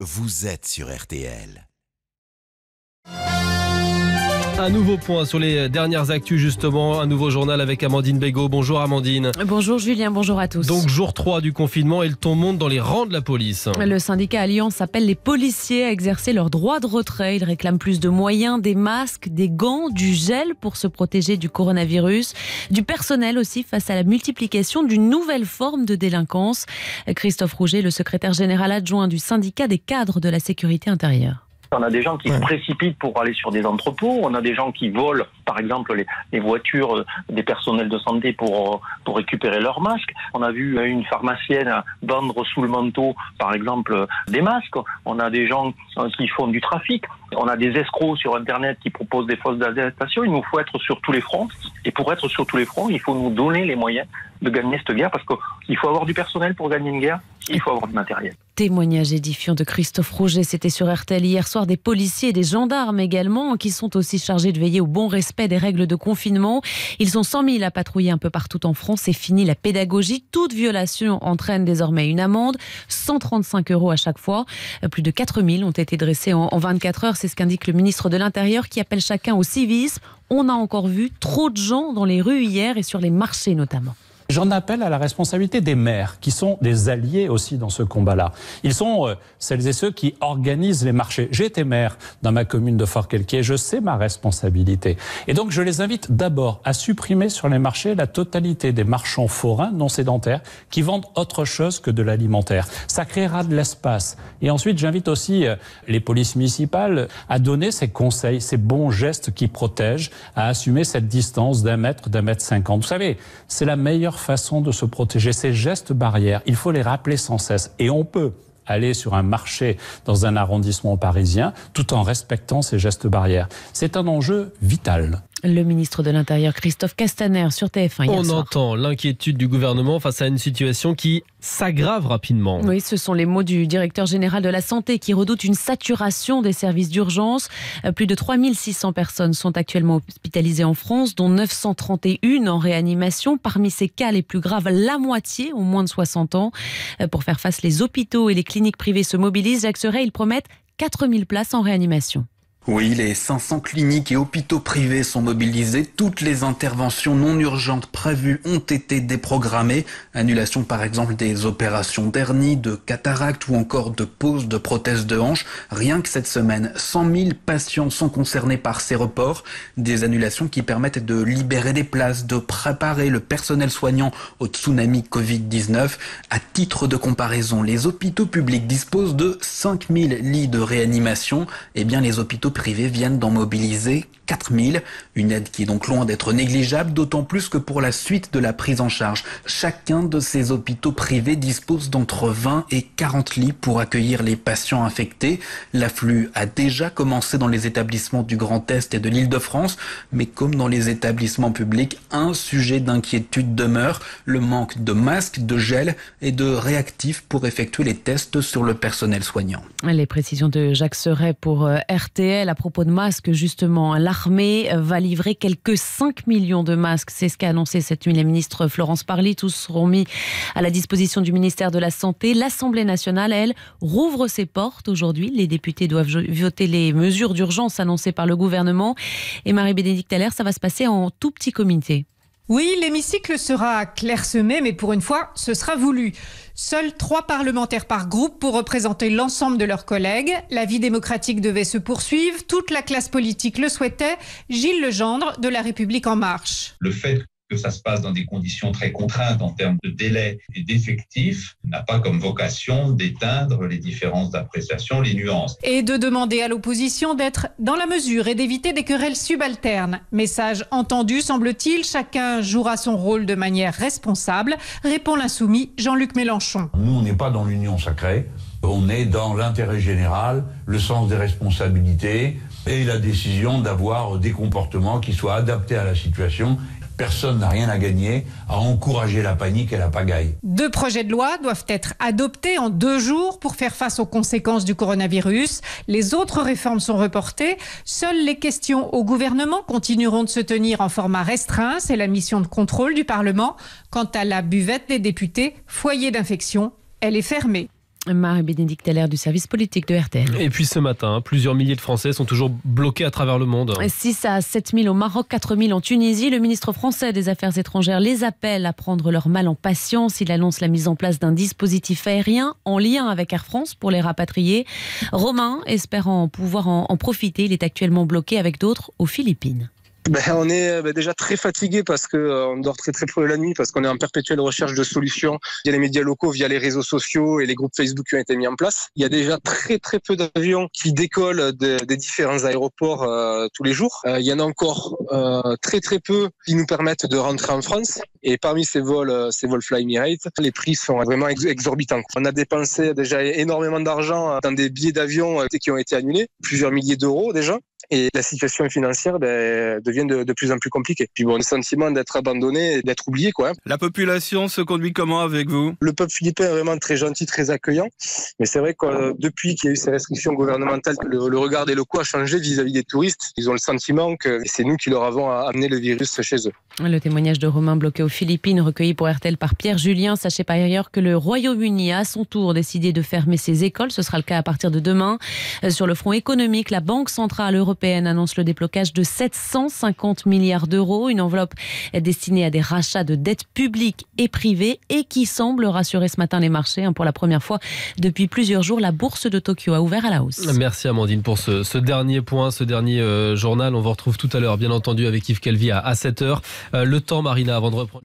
vous êtes sur RTL. Un nouveau point sur les dernières actus justement, un nouveau journal avec Amandine Bégaud. Bonjour Amandine. Bonjour Julien, bonjour à tous. Donc jour 3 du confinement et le ton monte dans les rangs de la police. Le syndicat Alliance appelle les policiers à exercer leur droit de retrait. Il réclame plus de moyens, des masques, des gants, du gel pour se protéger du coronavirus, du personnel aussi face à la multiplication d'une nouvelle forme de délinquance. Christophe Rouget, le secrétaire général adjoint du syndicat des cadres de la sécurité intérieure. On a des gens qui se précipitent pour aller sur des entrepôts. On a des gens qui volent, par exemple, les, voitures euh, des personnels de santé pour, euh, pour récupérer leurs masques. On a vu une pharmacienne vendre sous le manteau, par exemple, des masques. On a des gens euh, qui font du trafic. On a des escrocs sur Internet qui proposent des fausses attestations. Il nous faut être sur tous les fronts. Et pour être sur tous les fronts, il faut nous donner les moyens de gagner cette guerre parce qu'il faut avoir du personnel pour gagner une guerre. Il faut avoir du matériel. Témoignage édifiant de Christophe Roger, c'était sur RTL hier soir des policiers et des gendarmes également qui sont aussi chargés de veiller au bon respect des règles de confinement. Ils sont 100 000 à patrouiller un peu partout en France. C'est fini la pédagogie. Toute violation entraîne désormais une amende, 135 euros à chaque fois. Plus de 4 000 ont été dressés en 24 heures. C'est ce qu'indique le ministre de l'Intérieur qui appelle chacun au civisme. On a encore vu trop de gens dans les rues hier et sur les marchés notamment. J'en appelle à la responsabilité des maires, qui sont des alliés aussi dans ce combat-là. Ils sont euh, celles et ceux qui organisent les marchés. J'ai été maire dans ma commune de Fort-Quelquier, je sais ma responsabilité. Et donc je les invite d'abord à supprimer sur les marchés la totalité des marchands forains non sédentaires qui vendent autre chose que de l'alimentaire. Ça créera de l'espace. Et ensuite, j'invite aussi euh, les polices municipales à donner ces conseils, ces bons gestes qui protègent, à assumer cette distance d'un mètre, d'un mètre cinquante. Vous savez, c'est la meilleure façon de se protéger. Ces gestes barrières, il faut les rappeler sans cesse. Et on peut aller sur un marché dans un arrondissement parisien tout en respectant ces gestes barrières. C'est un enjeu vital. Le ministre de l'Intérieur Christophe Castaner sur TF1. Hier On soir. entend l'inquiétude du gouvernement face à une situation qui s'aggrave rapidement. Oui, ce sont les mots du directeur général de la santé qui redoute une saturation des services d'urgence. Euh, Plus de 3600 personnes sont actuellement hospitalisées en France, dont 931 en réanimation. Parmi ces cas les plus graves, la moitié ont moins de 60 ans. Euh, Pour faire face, les hôpitaux et les cliniques privées se mobilisent. Jacques Serret, ils promettent 4000 places en réanimation. Oui, les 500 cliniques et hôpitaux privés sont mobilisés. Toutes les interventions non urgentes prévues ont été déprogrammées. Annulation par exemple des opérations d'hernie, de cataracte ou encore de pose de prothèses de hanche. Rien que cette semaine, 100 000 patients sont concernés par ces reports. Des annulations qui permettent de libérer des places, de préparer le personnel soignant au tsunami Covid-19. À titre de comparaison, les hôpitaux publics disposent de 5000 lits de réanimation. Eh bien, les hôpitaux privés viennent d'en mobiliser 4000. Une aide qui est donc loin d'être négligeable, d'autant plus que pour la suite de la prise en charge, chacun de ces hôpitaux privés dispose d'entre 20 et 40 lits pour accueillir les patients infectés. L'afflux a déjà commencé dans les établissements du Grand Est et de l'Île-de-France, mais comme dans les établissements publics, un sujet d'inquiétude demeure, le manque de masques, de gel et de réactifs pour effectuer les tests sur le personnel soignant. Les précisions de Jacques Serret pour euh, RTL à propos de masques, justement. L'armée va livrer quelques 5 millions de masques. C'est ce qu'a annoncé cette nuit la ministre Florence Parly. Tous seront mis à la disposition du ministère de la Santé. L'Assemblée nationale, elle, rouvre ses portes aujourd'hui. Les députés doivent voter les mesures d'urgence annoncées par le gouvernement. Et Marie-Bénédicte Allaire, ça va se passer en tout petit comité. Oui, l'hémicycle sera clairsemé, mais pour une fois, ce sera voulu. Seuls trois parlementaires par groupe pour représenter l'ensemble de leurs collègues. La vie démocratique devait se poursuivre. Toute la classe politique le souhaitait. Gilles Legendre de La République En Marche. Que ça se passe dans des conditions très contraintes en termes de délai et d'effectifs n'a pas comme vocation d'éteindre les différences d'appréciation, les nuances. Et de demander à l'opposition d'être dans la mesure et d'éviter des querelles subalternes. Message entendu, semble-t-il, chacun jouera son rôle de manière responsable, répond l'insoumis Jean-Luc Mélenchon. Nous, on n'est pas dans l'union sacrée, on est dans l'intérêt général, le sens des responsabilités et la décision d'avoir des comportements qui soient adaptés à la situation Personne n'a rien à gagner à encourager la panique et la pagaille. Deux projets de loi doivent être adoptés en deux jours pour faire face aux conséquences du coronavirus. Les autres réformes sont reportées. Seules les questions au gouvernement continueront de se tenir en format restreint. C'est la mission de contrôle du Parlement. Quant à la buvette des députés, foyer d'infection, elle est fermée. Marie-Bénédicte Teller du service politique de RTL. Et puis ce matin, plusieurs milliers de Français sont toujours bloqués à travers le monde. 6 à 7 000 au Maroc, 4 000 en Tunisie. Le ministre français des Affaires étrangères les appelle à prendre leur mal en patience. Il annonce la mise en place d'un dispositif aérien en lien avec Air France pour les rapatrier. Romain, espérant pouvoir en, en profiter, il est actuellement bloqué avec d'autres aux Philippines. Ben, on est ben, déjà très fatigué parce que euh, on dort très très peu la nuit parce qu'on est en perpétuelle recherche de solutions via les médias locaux, via les réseaux sociaux et les groupes Facebook qui ont été mis en place. Il y a déjà très très peu d'avions qui décollent de, des différents aéroports euh, tous les jours. Euh, il y en a encore euh, très très peu qui nous permettent de rentrer en France. Et parmi ces vols, euh, ces vols Fly Emirates, les prix sont vraiment ex exorbitants. On a dépensé déjà énormément d'argent dans des billets d'avion qui ont été annulés, plusieurs milliers d'euros déjà et la situation financière ben, devient de, de, plus en plus compliquée. Puis bon, le sentiment d'être abandonné, d'être oublié, quoi. La population se conduit comment avec vous? Le peuple philippin est vraiment très gentil, très accueillant. Mais c'est vrai que euh, depuis qu'il y a eu ces restrictions gouvernementales, le, le regard des locaux a changé vis-à-vis -vis des touristes. Ils ont le sentiment que c'est nous qui leur avons amené le virus chez eux. Le témoignage de Romain bloqué aux Philippines, recueilli pour RTL par Pierre Julien. Sachez par ailleurs que le Royaume-Uni a à son tour décidé de fermer ses écoles. Ce sera le cas à partir de demain. Euh, sur le front économique, la Banque centrale européenne annonce le déblocage de 750 milliards d'euros, une enveloppe destinée à des rachats de dettes publiques et privées et qui semble rassurer ce matin les marchés. Pour la première fois depuis plusieurs jours, la bourse de Tokyo a ouvert à la hausse. Merci Amandine pour ce, ce dernier point, ce dernier euh, journal. On vous retrouve tout à l'heure, bien entendu, avec Yves Calvi à, à 7h. Euh, le temps, Marina, avant de reprendre.